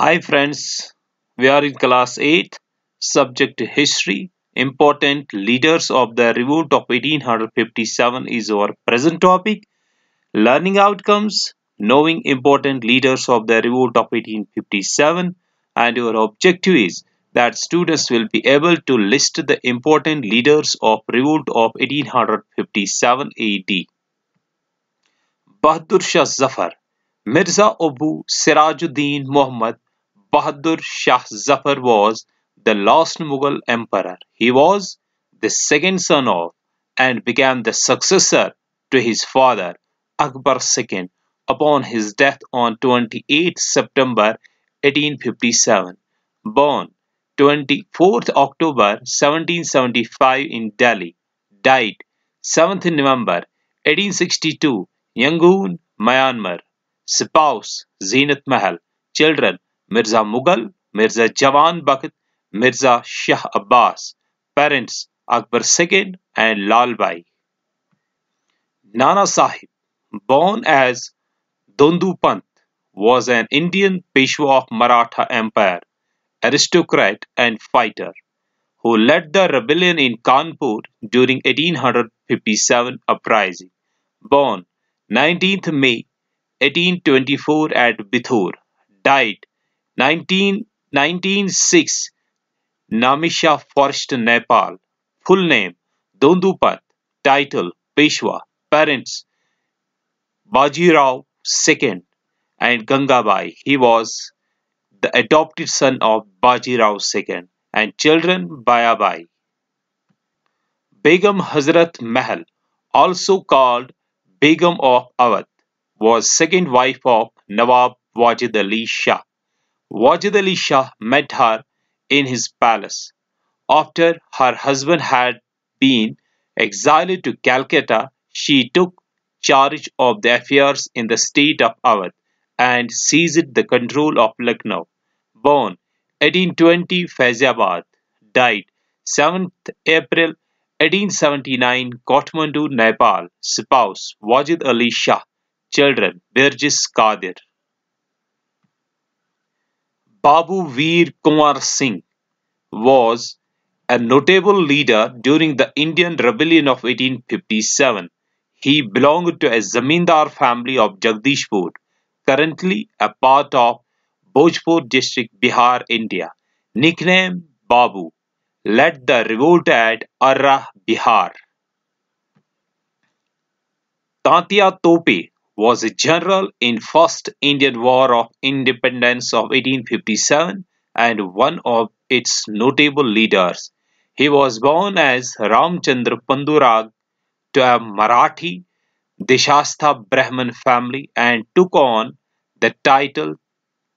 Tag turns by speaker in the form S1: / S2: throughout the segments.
S1: Hi friends, we are in class 8, subject history. Important leaders of the revolt of 1857 is our present topic. Learning outcomes, knowing important leaders of the revolt of 1857 and your objective is that students will be able to list the important leaders of revolt of 1857 AD. Bahadur Shah Zafar Mirza Abu Sirajuddin Muhammad Bahadur Shah Zafar was the last Mughal emperor. He was the second son of and became the successor to his father Akbar II upon his death on 28 September 1857. Born 24th October 1775 in Delhi. Died 7th November 1862 Yangon, Myanmar. Spouse Zeenat Mahal. Children Mirza Mughal, Mirza Jawan Bakht, Mirza Shah Abbas. Parents Akbar II and Lal Bai. Nana Sahib, born as Dondu Pant, was an Indian Peshwa of Maratha Empire, aristocrat and fighter, who led the rebellion in Kanpur during 1857 uprising. Born 19th May 1824 at Bithur. Died 19, 1906 Naimisha Forest, Nepal. Full name Dondupat. Title Peshwa. Parents Bajirao II and Gangabai. He was the adopted son of Bajirao II and children Bayabai. Begum Hazrat Mahal, also called Begum of Awadh, was second wife of Nawab Wajid Ali Shah. Wajid Ali Shah met her in his palace. After her husband had been exiled to Calcutta, she took charge of the affairs in the state of Awadh and seized the control of Lucknow. Born 1820 Faizabad, died 7th April 1879 Kathmandu, Nepal. Spouse Wajid Ali Shah. Children Birjis Qadir. Babu Veer Kunwar Singh was a notable leader during the Indian Rebellion of 1857. He belonged to a Zamindar family of Jagdishpur, currently a part of Bhojpur district, Bihar, India. Nickname Babu led the revolt at Arrah, Bihar. Tatya Tope was a general in First Indian War of Independence of 1857 and one of its notable leaders. He was born as Ramchandra Pandurag to a Marathi Deshastha Brahmin family and took on the title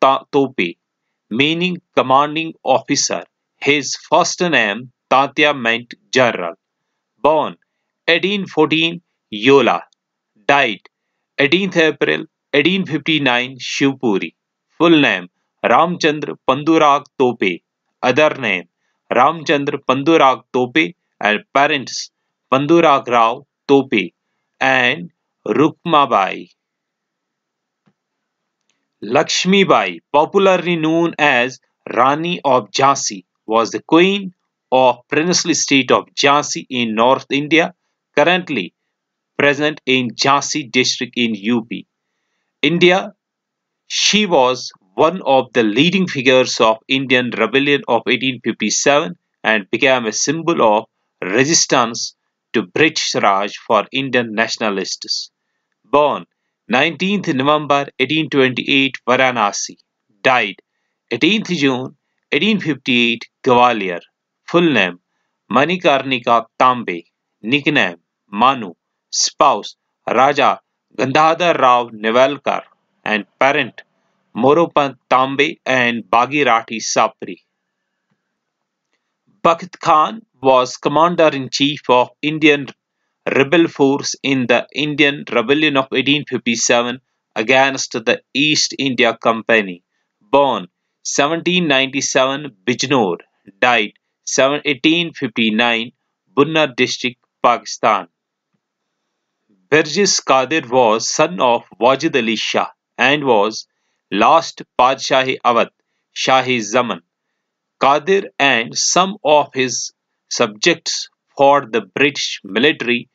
S1: Tope, meaning commanding officer. His first name, Tatya, meant general. Born 1814, Yeola. Died eighteenth April 1859 Shivpuri. Full name Ramchandra Pandurang Tope. Other name Ramchandra Pandurang Tope and parents Panduranga Rao Tope and Rukmabai. Lakshmibai popularly known as Rani of Jhansi was the queen of princely state of Jhansi in north India currently present in Jhansi district in UP. India, she was one of the leading figures of Indian rebellion of 1857 and became a symbol of resistance to British Raj for Indian nationalists. Born 19th November 1828 Varanasi, died 18th June 1858 Gwalior. Full name Manikarnika Tambe. Nickname Manu. Spouse Raja Gangadhar Rao Nevalkar and parent Moropant Tambe and Bagirati Sapri. Bakht Khan was commander-in-chief of Indian rebel force in the Indian Rebellion of 1857 against the East India Company. Born 1797 Bijnor, died 1859 Buner district, Pakistan. Birjis Qadir was son of Wajid Ali Shah and was last Padshah Awadh Shahi Zaman. Qadir and some of his subjects fought the British military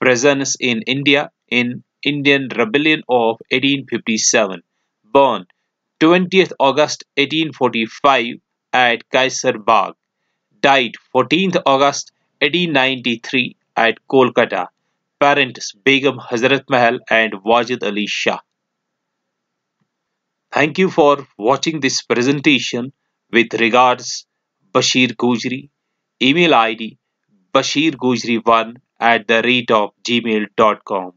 S1: presence in India in Indian Rebellion of 1857. Born 20th August 1845 at Kaisar Bagh. Died 14th August 1893 at Kolkata. Parents Begum Hazrat Mahal and Wajid Ali Shah. Thank you for watching this presentation. With regards, Bashir Gojree. Email ID bashirgujri1 at the rate of gmail.com.